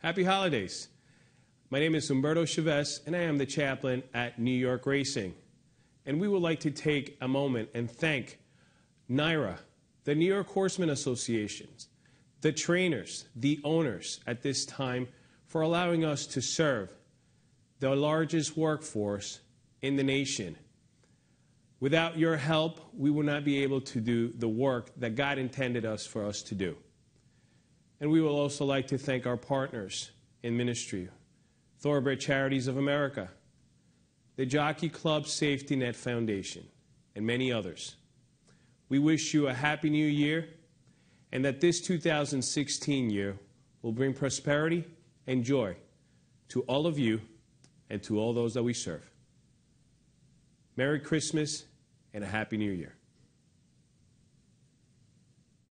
Happy holidays. My name is Humberto Chavez, and I am the chaplain at New York Racing. And we would like to take a moment and thank NYRA, the New York Horsemen Associations, the trainers, the owners at this time for allowing us to serve the largest workforce in the nation. Without your help, we will not be able to do the work that God intended us for us to do. And we will also like to thank our partners in ministry, Thoroughbred Charities of America, the Jockey Club Safety Net Foundation, and many others. We wish you a happy new year and that this 2016 year will bring prosperity and joy to all of you and to all those that we serve. Merry Christmas and a Happy New Year.